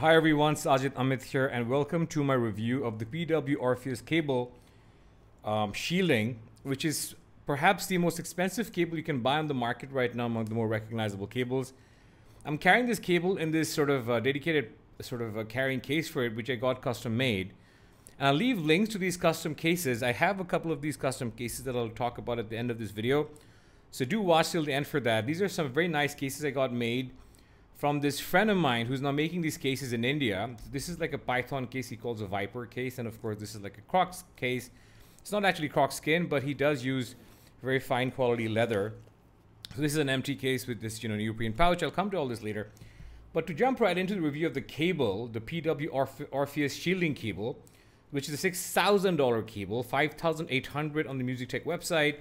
Hi everyone, Sajid Amit here, and welcome to my review of the PW Orpheus cable um, shielding, which is perhaps the most expensive cable you can buy on the market right now among the more recognizable cables. I'm carrying this cable in this sort of uh, dedicated sort of a carrying case for it, which I got custom made. And I'll leave links to these custom cases. I have a couple of these custom cases that I'll talk about at the end of this video. So do watch till the end for that. These are some very nice cases I got made from this friend of mine who's now making these cases in India. This is like a Python case he calls a Viper case, and of course this is like a Crocs case. It's not actually Croc skin, but he does use very fine quality leather. So this is an empty case with this, you know, European pouch. I'll come to all this later. But to jump right into the review of the cable, the PW Orphe Orpheus shielding cable, which is a $6,000 cable, 5800 on the MusicTeck website,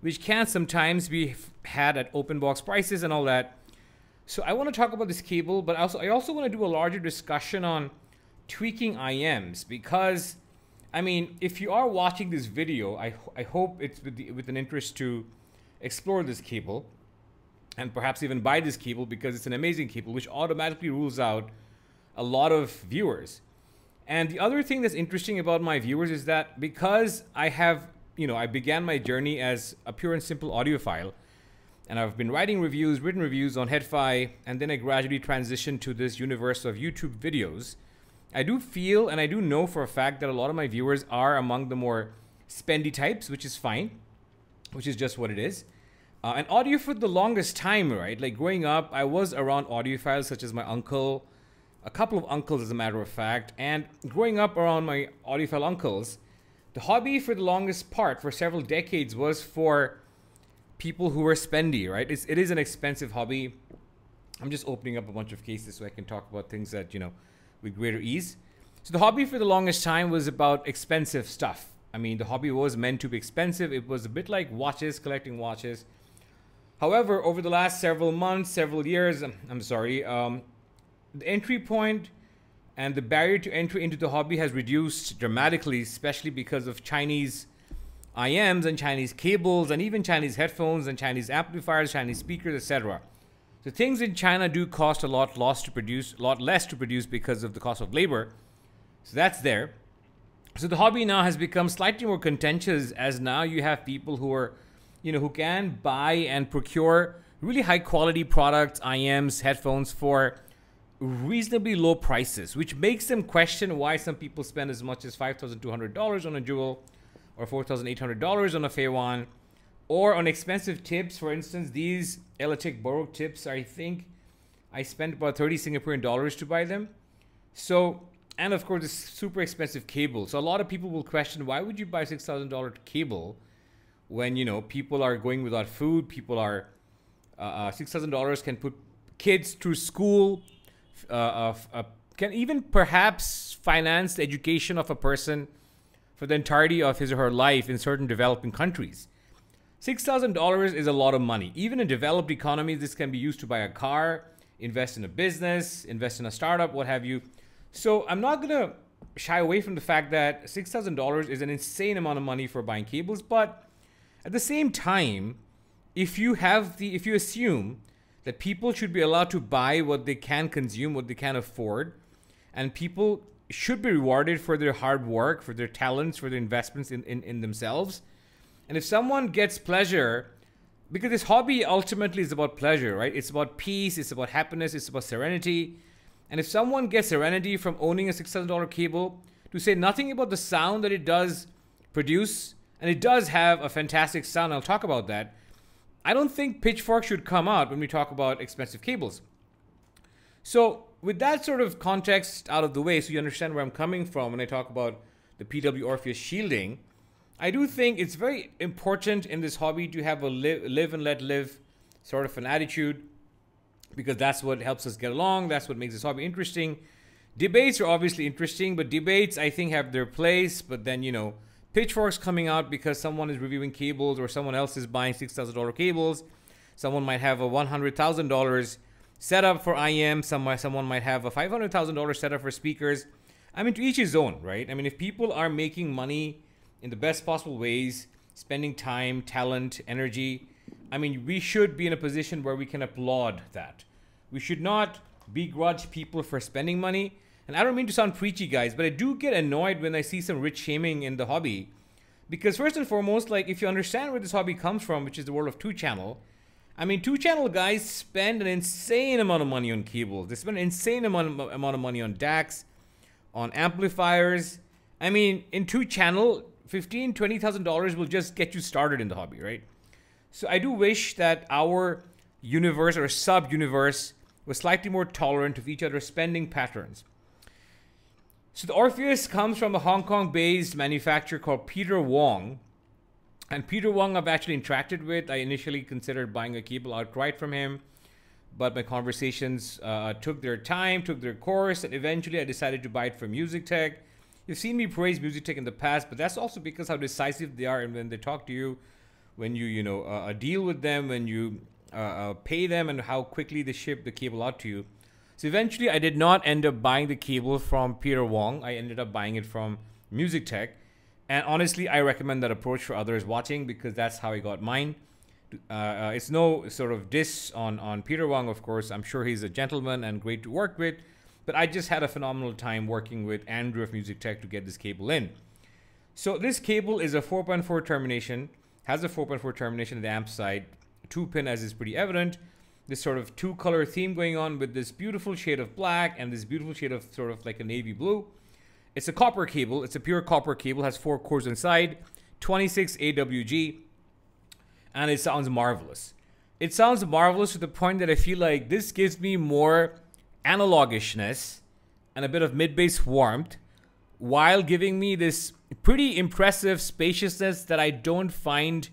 which can sometimes be had at open box prices and all that. So I want to talk about this cable, but also I also want to do a larger discussion on tweaking IEMs because I mean, if you are watching this video, I, I hope it's with, the, with an interest to explore this cable and perhaps even buy this cable because it's an amazing cable which automatically rules out a lot of viewers. And the other thing that's interesting about my viewers is that because I have, you know, I began my journey as a pure and simple audiophile, and I've been writing reviews, written reviews on Head-Fi, and then I gradually transitioned to this universe of YouTube videos. I do feel and I do know for a fact that a lot of my viewers are among the more spendy types, which is fine, which is just what it is. Uh, and audio for the longest time, right? Like growing up, I was around audiophiles such as my uncle, a couple of uncles, as a matter of fact. And growing up around my audiophile uncles, the hobby for the longest part, for several decades, was for people who are spendy, right? It's, it is an expensive hobby. I'm just opening up a bunch of cases so I can talk about things that, you know, with greater ease. So the hobby for the longest time was about expensive stuff. I mean, the hobby was meant to be expensive. It was a bit like watches, collecting watches. However, over the last several months, several years, I'm sorry, um, the entry point and the barrier to entry into the hobby has reduced dramatically, especially because of Chinese IEMs and Chinese cables and even Chinese headphones and Chinese amplifiers, Chinese speakers, etc. So things in China do cost a lot less to produce, a lot less to produce because of the cost of labor. So that's there. So the hobby now has become slightly more contentious as now you have people who are, you know, who can buy and procure really high quality products, IEMs, headphones for reasonably low prices, which makes them question why some people spend as much as $5,200 on a jewel or $4,800 on a Feiwan, or on expensive tips. For instance, these Elatic Baroque tips, I think I spent about 30 Singaporean dollars to buy them. So, and of course, this super expensive cable. So a lot of people will question, why would you buy $6,000 cable when, you know, people are going without food, people are, uh, uh, $6,000 can put kids through school, uh, uh, can even perhaps finance the education of a person for the entirety of his or her life in certain developing countries. $6,000 is a lot of money. Even in developed economies, this can be used to buy a car, invest in a business, invest in a startup, what have you. So I'm not going to shy away from the fact that $6,000 is an insane amount of money for buying cables, but at the same time, if you have the if you assume that people should be allowed to buy what they can consume, what they can afford, and people should be rewarded for their hard work, for their talents, for their investments in, in, in themselves. And if someone gets pleasure, because this hobby ultimately is about pleasure, right? It's about peace, it's about happiness, it's about serenity. And if someone gets serenity from owning a $6,000 cable, to say nothing about the sound that it does produce, and it does have a fantastic sound, I'll talk about that. I don't think Pitchfork should come out when we talk about expensive cables. So, with that sort of context out of the way, so you understand where I'm coming from when I talk about the PW Orpheus shielding, I do think it's very important in this hobby to have a live, live and let live sort of an attitude because that's what helps us get along. That's what makes this hobby interesting. Debates are obviously interesting, but debates I think have their place. But then, you know, pitchforks coming out because someone is reviewing cables or someone else is buying $6,000 cables. Someone might have a $100,000 setup for IEM. Some, someone might have a $500,000 setup for speakers. I mean, to each his own, right? I mean, if people are making money in the best possible ways, spending time, talent, energy. I mean, we should be in a position where we can applaud that. We should not begrudge people for spending money. And I don't mean to sound preachy, guys, but I do get annoyed when I see some rich shaming in the hobby. Because first and foremost, like if you understand where this hobby comes from, which is the world of two channel, I mean, two channel guys spend an insane amount of money on cables. They spend an insane amount of, amount of money on DACs, on amplifiers. I mean, in two channel, fifteen, twenty thousand dollars will just get you started in the hobby, right? So I do wish that our universe or sub universe was slightly more tolerant of each other's spending patterns. So the Orpheus comes from a Hong Kong based manufacturer called Peter Wong. And Peter Wong I've actually interacted with. I initially considered buying a cable outright from him, but my conversations uh, took their time, took their course, and eventually I decided to buy it from MusicTeck. You've seen me praise MusicTeck in the past, but that's also because how decisive they are and when they talk to you, when you you know uh, deal with them, when you uh, uh, pay them, and how quickly they ship the cable out to you. So eventually, I did not end up buying the cable from Peter Wong. I ended up buying it from MusicTeck. And honestly, I recommend that approach for others watching because that's how I got mine. Uh, uh, it's no sort of diss on, on Peter Wong, of course. I'm sure he's a gentleman and great to work with. But I just had a phenomenal time working with Andrew of MusicTeck to get this cable in. So this cable is a 4.4 termination, has a 4.4 termination at the amp side, two pin as is pretty evident this sort of two color theme going on with this beautiful shade of black and this beautiful shade of sort of like a navy blue. It's a copper cable. It's a pure copper cable. Has four cores inside, 26 AWG, and it sounds marvelous. It sounds marvelous to the point that I feel like this gives me more analogishness and a bit of mid-bass warmth while giving me this pretty impressive spaciousness that I don't find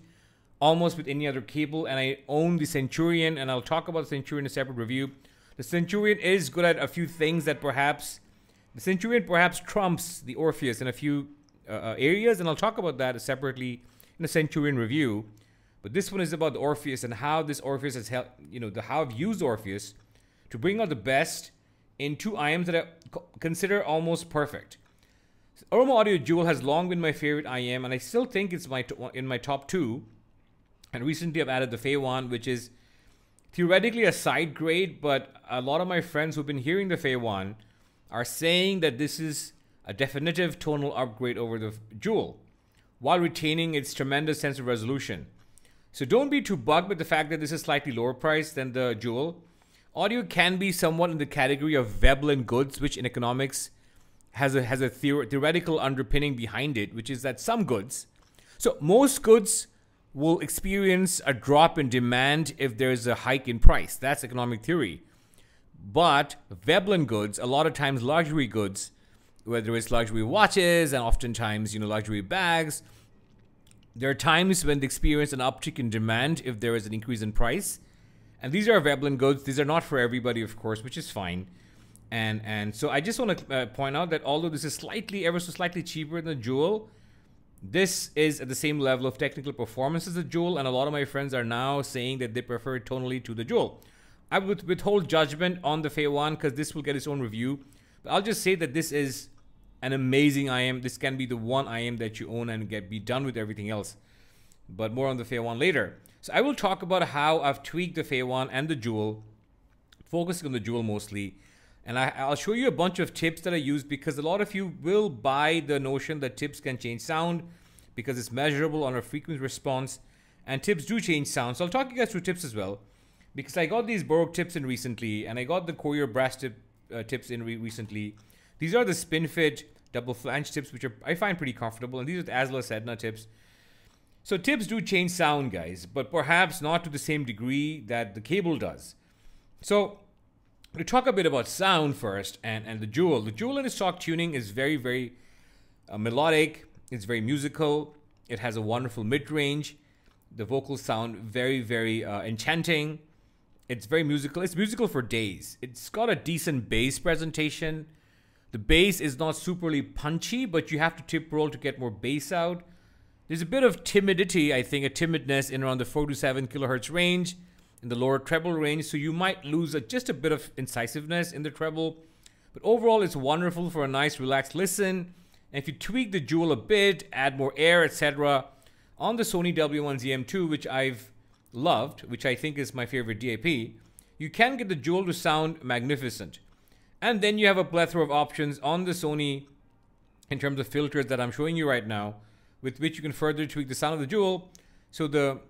almost with any other cable and I own the Centurion and I'll talk about the Centurion in a separate review. The Centurion is good at a few things that perhaps the Centurion perhaps trumps the Orpheus in a few uh, uh, areas and I'll talk about that separately in a Centurion review. But this one is about the Orpheus and how this Orpheus has helped, you know, the how I've used Orpheus to bring out the best in two IEMs that I consider almost perfect. Aroma Audio Jewel has long been my favorite IEM, and I still think it's my in my top two. And recently I've added the Fei Wan, which is theoretically a side grade, but a lot of my friends who've been hearing the Fei Wan are saying that this is a definitive tonal upgrade over the Jewel, while retaining its tremendous sense of resolution. So don't be too bugged with the fact that this is slightly lower priced than the Jewel. Audio can be somewhat in the category of Veblen goods, which in economics has a has a theoretical underpinning behind it, which is that some goods, so most goods will experience a drop in demand if there's a hike in price. That's economic theory. But Veblen goods, a lot of times luxury goods, whether it's luxury watches and oftentimes, you know, luxury bags, there are times when they experience an uptick in demand if there is an increase in price. And these are Veblen goods. These are not for everybody, of course, which is fine. And and so I just want to uh, point out that although this is slightly, ever so slightly cheaper than the Jewel, this is at the same level of technical performance as the Jewel, and a lot of my friends are now saying that they prefer it tonally to the Jewel. I would withhold judgment on the Fei Wan because this will get its own review. But I'll just say that this is an amazing IEM. This can be the one IEM that you own and get be done with everything else. But more on the Fei Wan later. So I will talk about how I've tweaked the Fei Wan and the Jewel, focusing on the Jewel mostly. And I, will show you a bunch of tips that I use because a lot of you will buy the notion that tips can change sound because it's measurable on a frequency response. And tips do change sound. So I'll talk you guys through tips as well. Because I got these Baroque tips in recently and I got the Courier brass tip, uh, tips in re recently. These are the SpinFit double flange tips, which are I find pretty comfortable. And these are the AZLA Sedna tips. So tips do change sound, guys, but perhaps not to the same degree that the cable does. So to talk a bit about sound first and, and the Jewel. The Jewel in its stock tuning is very, very uh, melodic. It's very musical. It has a wonderful mid-range. The vocals sound very, very uh, enchanting. It's very musical. It's musical for days. It's got a decent bass presentation. The bass is not superly punchy, but you have to tip roll to get more bass out. There's a bit of timidity, I think, a timidness in around the 4 to 7 kilohertz range in the lower treble range, so you might lose a, just a bit of incisiveness in the treble. But overall, it's wonderful for a nice, relaxed listen. And if you tweak the Jewel a bit, add more air, etc., on the Sony WM1ZM2, which I've loved, which I think is my favorite DAP, you can get the Jewel to sound magnificent. And then you have a plethora of options on the Sony in terms of filters that I'm showing you right now, with which you can further tweak the sound of the Jewel. So the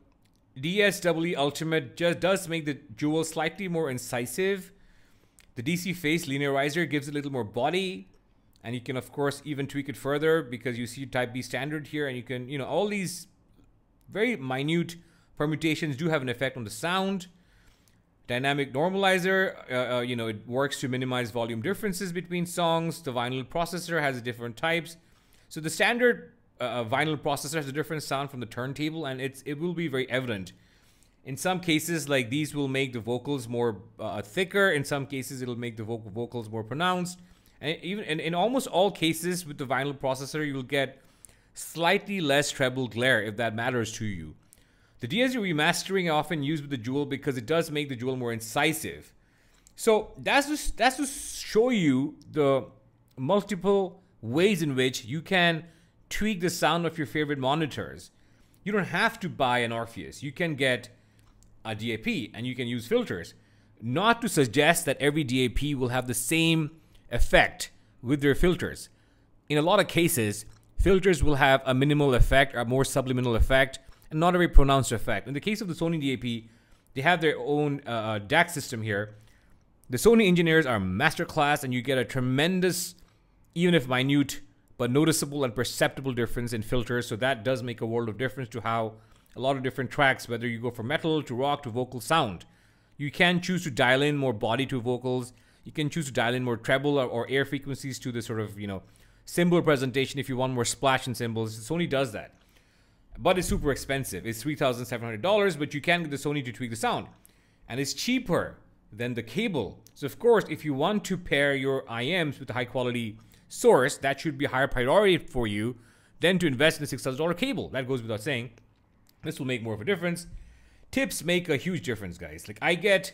DSEE Ultimate just does make the Jewel slightly more incisive. The DC Phase Linearizer gives a little more body. And you can, of course, even tweak it further because you see Type B standard here. And you can, you know, all these very minute permutations do have an effect on the sound. Dynamic normalizer, uh, uh, you know, it works to minimize volume differences between songs. The vinyl processor has different types. So the standard uh, vinyl processor has a different sound from the turntable, and it's it will be very evident. In some cases, like these will make the vocals more uh, thicker. In some cases, it'll make the vocal vocals more pronounced. And even and in almost all cases with the vinyl processor, you'll get slightly less treble glare if that matters to you. The DSD remastering I often use with the Jewel because it does make the Jewel more incisive. So that's just that's to show you the multiple ways in which you can tweak the sound of your favorite monitors. You don't have to buy an Orpheus. You can get a DAP and you can use filters. Not to suggest that every DAP will have the same effect with their filters. In a lot of cases, filters will have a minimal effect, a more subliminal effect, and not a very pronounced effect. In the case of the Sony DAP, they have their own uh, uh DAC system here. The Sony engineers are masterclass, and you get a tremendous, even if minute, but noticeable and perceptible difference in filters. So that does make a world of difference to how a lot of different tracks, whether you go from metal to rock to vocal sound. You can choose to dial in more body to vocals. You can choose to dial in more treble or, or air frequencies to the sort of, you know, cymbal presentation if you want more splash and cymbals. Sony does that. But it's super expensive. It's $3,700, but you can get the Sony to tweak the sound. And it's cheaper than the cable. So of course, if you want to pair your IEMs with a high quality source, that should be a higher priority for you than to invest in a $6,000 cable. That goes without saying. This will make more of a difference. Tips make a huge difference, guys. Like I get,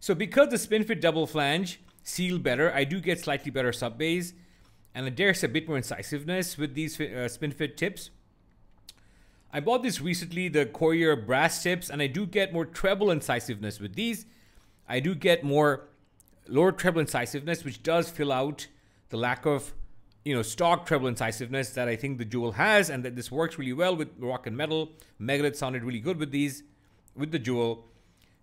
so because the SpinFit double flange seal better, I do get slightly better sub bass, and there's a bit more incisiveness with these uh, SpinFit tips. I bought this recently, the Courier brass tips, and I do get more treble incisiveness with these. I do get more lower treble incisiveness, which does fill out the lack of you know stock treble incisiveness that I think the Jewel has, and that this works really well with rock and metal. Megalith sounded really good with these, with the Jewel.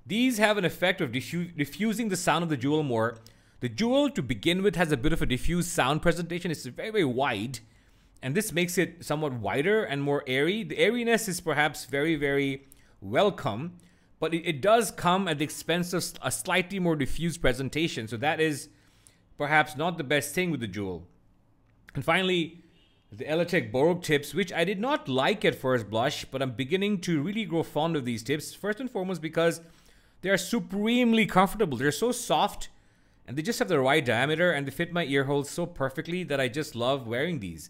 These have an effect of diffu diffusing the sound of the Jewel more. The Jewel, to begin with, has a bit of a diffuse sound presentation. It's very, very wide, and this makes it somewhat wider and more airy. The airiness is perhaps very, very welcome, but it, it does come at the expense of a slightly more diffuse presentation. So that is perhaps not the best thing with the Jewel. And finally, the ELATEC Baroque tips, which I did not like at first blush, but I'm beginning to really grow fond of these tips. First and foremost, because they are supremely comfortable. They're so soft and they just have the right diameter and they fit my ear holes so perfectly that I just love wearing these.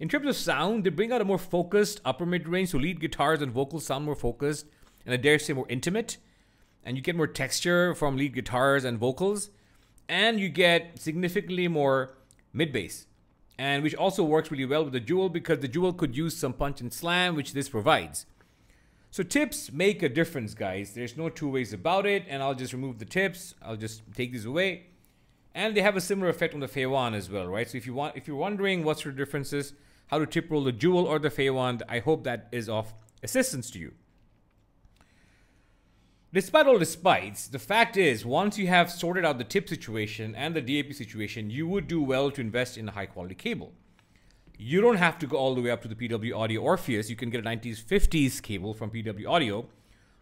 In terms of sound, they bring out a more focused upper mid range, so lead guitars and vocals sound more focused and I dare say more intimate. And you get more texture from lead guitars and vocals. And you get significantly more mid bass. And which also works really well with the Jewel because the Jewel could use some punch and slam which this provides. So tips make a difference guys. There's no two ways about it. And I'll just remove the tips. I'll just take these away and they have a similar effect on the Feiwan as well right so if you want if you're wondering what's the differences how to tip roll the Jewel or the Feiwan I hope that is of assistance to you Despite all despites, the fact is, once you have sorted out the tip situation and the DAP situation, you would do well to invest in a high quality cable. You don't have to go all the way up to the PW Audio Orpheus. You can get a 1950s cable from PW Audio,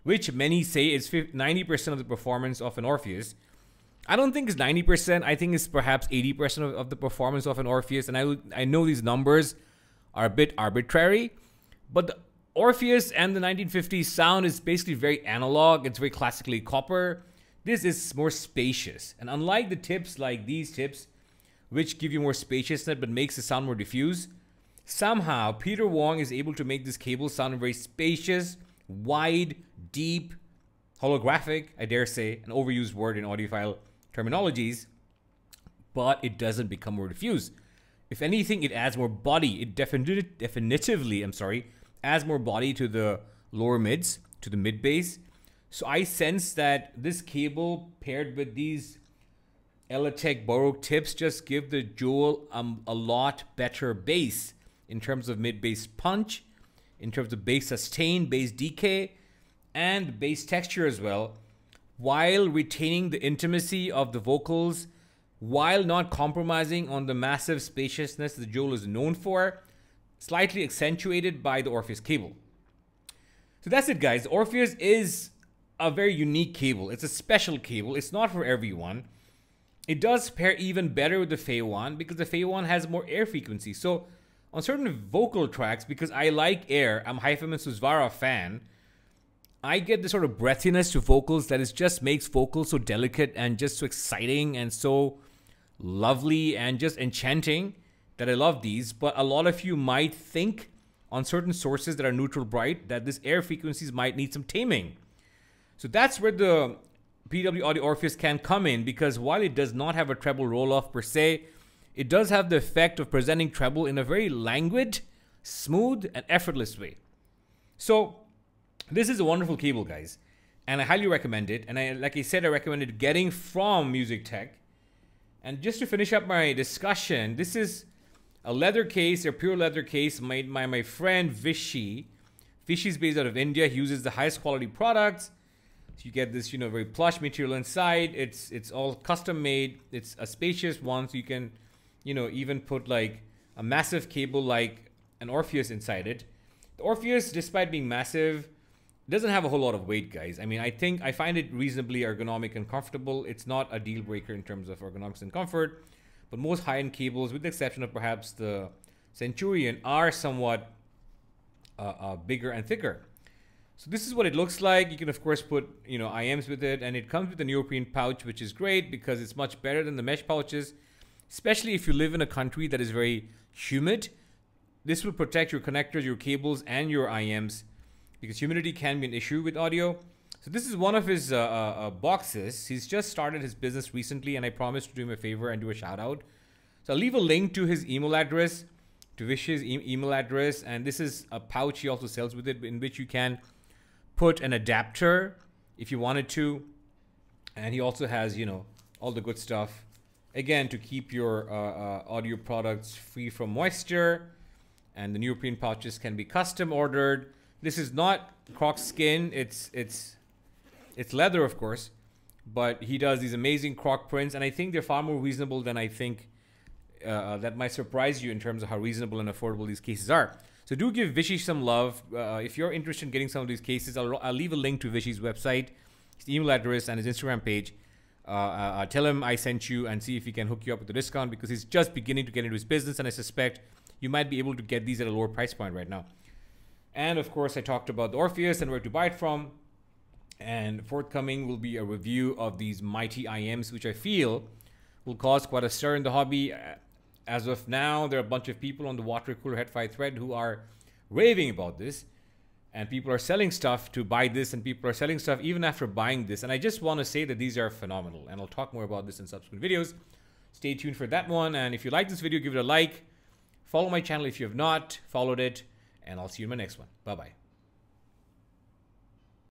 which many say is 90% of the performance of an Orpheus. I don't think it's 90%. I think it's perhaps 80% of, of the performance of an Orpheus. And I, I know these numbers are a bit arbitrary, but the Orpheus and the 1950s sound is basically very analog, it's very classically copper. This is more spacious. And unlike the tips like these tips, which give you more spaciousness but makes the sound more diffuse, somehow Peter Wong is able to make this cable sound very spacious, wide, deep, holographic, I dare say, an overused word in audiophile terminologies, but it doesn't become more diffuse. If anything, it adds more body. It defini- definitively, I'm sorry, adds more body to the lower mids, to the mid bass. So I sense that this cable paired with these Elatech Baroque tips just give the Jewel um, a lot better bass in terms of mid bass punch, in terms of bass sustain, bass decay, and bass texture as well, while retaining the intimacy of the vocals, while not compromising on the massive spaciousness the Jewel is known for, slightly accentuated by the Orpheus cable. So that's it, guys. Orpheus is a very unique cable. It's a special cable. It's not for everyone. It does pair even better with the one because the one has more air frequency. So on certain vocal tracks, because I like air, I'm HiFiMAN and Susvara fan, I get this sort of breathiness to vocals that is just makes vocals so delicate and just so exciting and so lovely and just enchanting that I love these. But a lot of you might think on certain sources that are neutral bright that this air frequencies might need some taming. So that's where the PW Audio Orpheus can come in because while it does not have a treble roll off per se, it does have the effect of presenting treble in a very languid, smooth, and effortless way. So this is a wonderful cable, guys, and I highly recommend it. And I, like I said, I recommended getting from MusicTeck. And just to finish up my discussion, this is a leather case, a pure leather case made by my friend Vishy. Vishy is based out of India. He uses the highest quality products. So you get this, you know, very plush material inside. It's it's all custom made. It's a spacious one, so you can, you know, even put like a massive cable like an Orpheus inside it. The Orpheus, despite being massive, doesn't have a whole lot of weight, guys. I mean, I think I find it reasonably ergonomic and comfortable. It's not a deal breaker in terms of ergonomics and comfort. But most high-end cables, with the exception of perhaps the Centurion, are somewhat uh, uh, bigger and thicker. So this is what it looks like. You can of course put you know IEMs with it, and it comes with a neoprene pouch, which is great because it's much better than the mesh pouches, especially if you live in a country that is very humid. This will protect your connectors, your cables, and your IEMs because humidity can be an issue with audio. So this is one of his uh, uh, uh, boxes. He's just started his business recently, and I promised to do him a favor and do a shout out. So I'll leave a link to his email address, to Vish's e email address, and this is a pouch he also sells with it, in which you can put an adapter if you wanted to, and he also has you know all the good stuff. Again, to keep your uh, uh, audio products free from moisture, and the neoprene pouches can be custom ordered. This is not croc skin. It's it's it's leather, of course, but he does these amazing croc prints, and I think they're far more reasonable than I think uh, uh, that might surprise you in terms of how reasonable and affordable these cases are. So do give Vishy some love. Uh, if you're interested in getting some of these cases, I'll, I'll leave a link to Vishy's website, his email address, and his Instagram page. Uh, uh, uh, tell him I sent you and see if he can hook you up with a discount because he's just beginning to get into his business, and I suspect you might be able to get these at a lower price point right now. And of course, I talked about the Orpheus and where to buy it from. And forthcoming will be a review of these mighty IEMs, which I feel will cause quite a stir in the hobby. As of now, there are a bunch of people on the water cooler head thread who are raving about this. And people are selling stuff to buy this, and people are selling stuff even after buying this. And I just want to say that these are phenomenal. And I'll talk more about this in subsequent videos. Stay tuned for that one. And if you like this video, give it a like. Follow my channel if you have not followed it. And I'll see you in my next one. Bye bye.